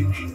Vintage.